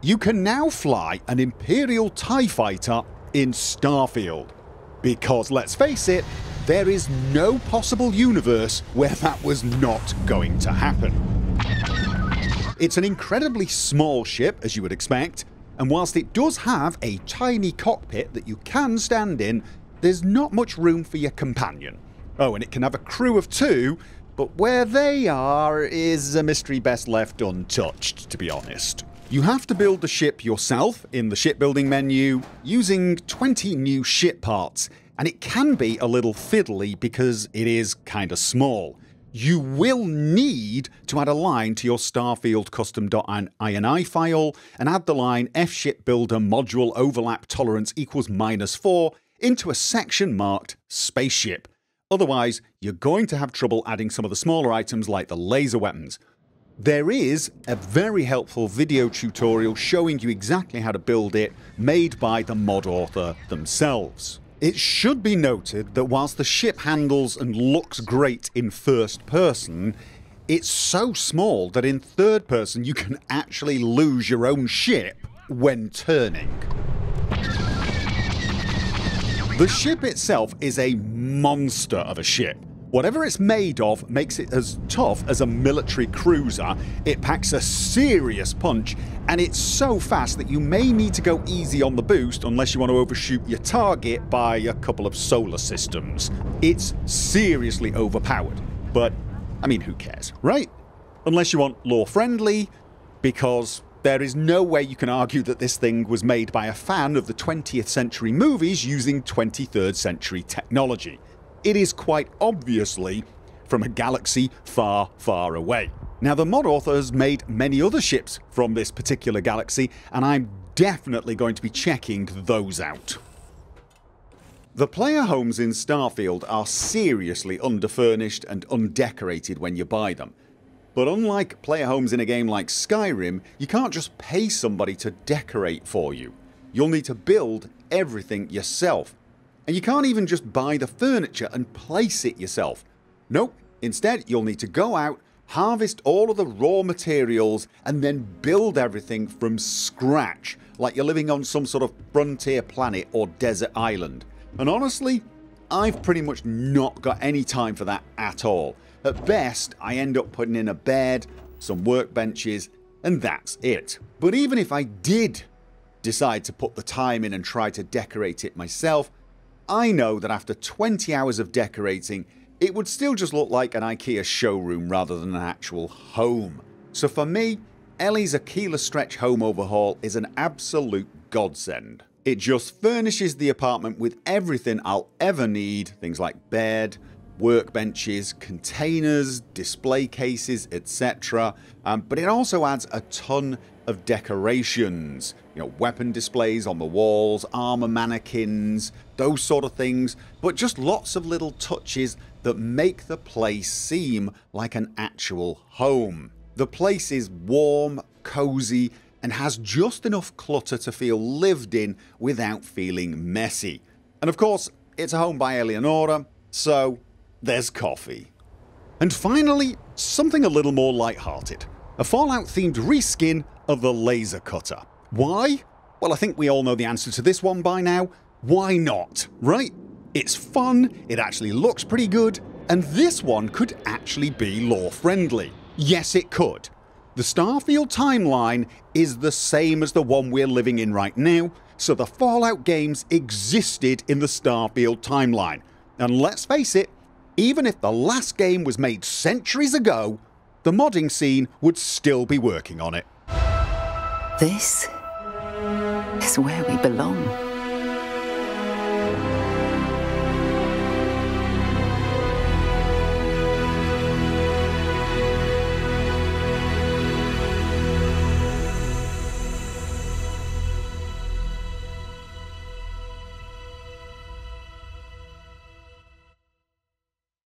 You can now fly an Imperial TIE fighter in Starfield. Because let's face it, there is no possible universe where that was not going to happen. It's an incredibly small ship, as you would expect, and whilst it does have a tiny cockpit that you can stand in, there's not much room for your companion. Oh, and it can have a crew of two, but where they are is a mystery best left untouched, to be honest. You have to build the ship yourself in the shipbuilding menu using 20 new ship parts, and it can be a little fiddly because it is kinda small. You will need to add a line to your Starfield custom.ini file and add the line fshipbuilder module overlap tolerance equals minus 4 into a section marked spaceship. Otherwise, you're going to have trouble adding some of the smaller items like the laser weapons. There is a very helpful video tutorial showing you exactly how to build it, made by the mod author themselves. It should be noted that whilst the ship handles and looks great in first person, it's so small that in third person you can actually lose your own ship when turning. The ship itself is a monster of a ship. Whatever it's made of makes it as tough as a military cruiser, it packs a serious punch, and it's so fast that you may need to go easy on the boost unless you want to overshoot your target by a couple of solar systems. It's seriously overpowered, but I mean who cares, right? Unless you want lore friendly, because there is no way you can argue that this thing was made by a fan of the 20th century movies using 23rd century technology it is quite obviously from a galaxy far, far away. Now, the mod author has made many other ships from this particular galaxy, and I'm definitely going to be checking those out. The player homes in Starfield are seriously underfurnished and undecorated when you buy them. But unlike player homes in a game like Skyrim, you can't just pay somebody to decorate for you. You'll need to build everything yourself, and you can't even just buy the furniture and place it yourself. Nope, instead you'll need to go out, harvest all of the raw materials and then build everything from scratch like you're living on some sort of frontier planet or desert island. And honestly, I've pretty much not got any time for that at all. At best, I end up putting in a bed, some workbenches, and that's it. But even if I did decide to put the time in and try to decorate it myself, I know that after 20 hours of decorating, it would still just look like an IKEA showroom rather than an actual home. So for me, Ellie's Akila Stretch home overhaul is an absolute godsend. It just furnishes the apartment with everything I'll ever need, things like bed, workbenches, containers, display cases, etc. Um, but it also adds a ton of decorations. You know, weapon displays on the walls, armor mannequins, those sort of things, but just lots of little touches that make the place seem like an actual home. The place is warm, cozy, and has just enough clutter to feel lived in without feeling messy. And of course, it's a home by Eleonora, so there's coffee. And finally, something a little more light-hearted. A Fallout themed reskin of the laser cutter. Why? Well I think we all know the answer to this one by now. Why not, right? It's fun, it actually looks pretty good, and this one could actually be lore friendly. Yes it could. The Starfield timeline is the same as the one we're living in right now, so the Fallout games existed in the Starfield timeline. And let's face it, even if the last game was made centuries ago, the modding scene would still be working on it. This is where we belong.